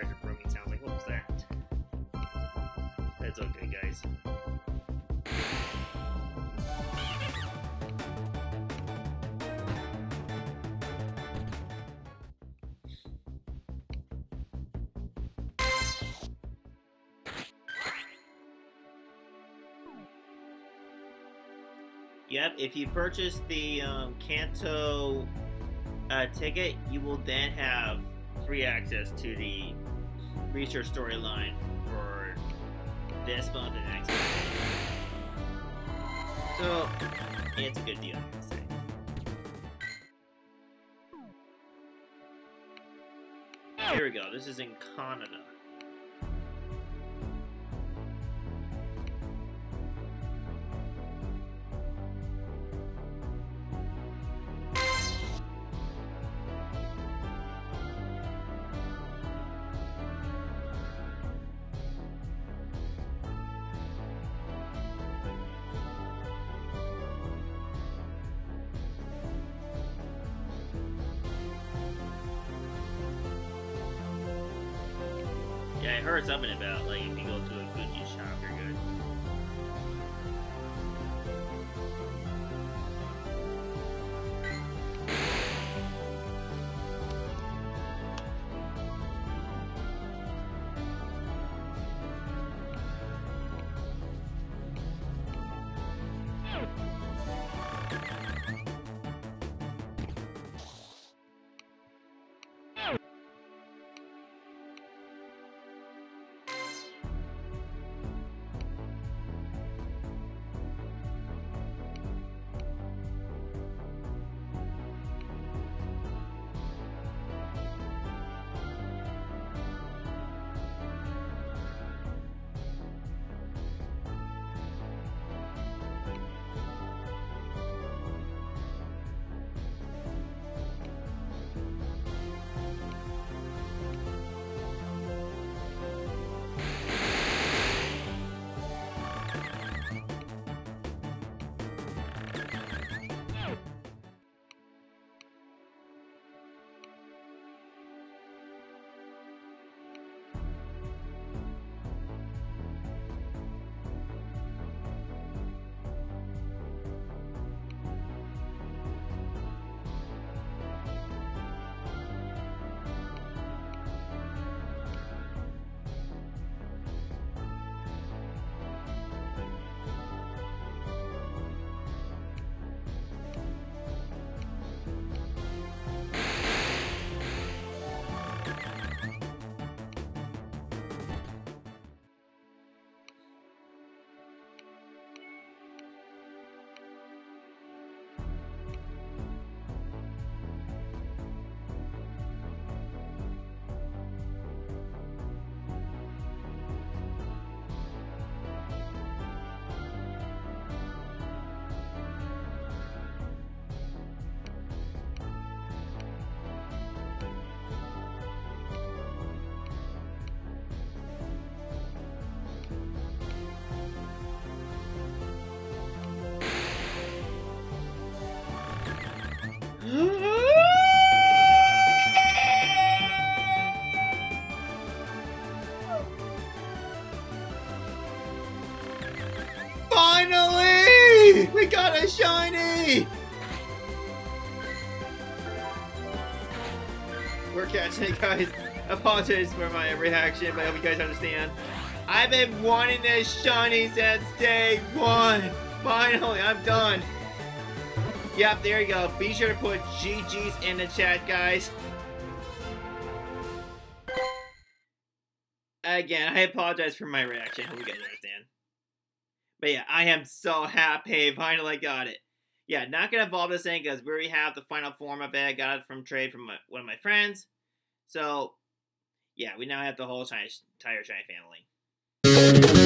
there's a brewing sound. Like, what was that? That's okay, guys. Yep, if you purchase the um, Kanto uh, ticket, you will then have free access to the research storyline for this month and next month. So, it's a good deal, I say. Here we go, this is in Canada. I heard something about like if you go to a Gucci shop, you're good. We got a shiny! We're catching it, guys. Apologize for my reaction, but I hope you guys understand. I've been wanting this shiny since day one. Finally, I'm done. Yep, there you go. Be sure to put GG's in the chat, guys. Again, I apologize for my reaction. Hope you guys understand. But yeah, I am so happy. Finally got it. Yeah, not gonna evolve this thing because we already have the final form of it. I got it from trade from my, one of my friends. So, yeah, we now have the whole entire Shiny family.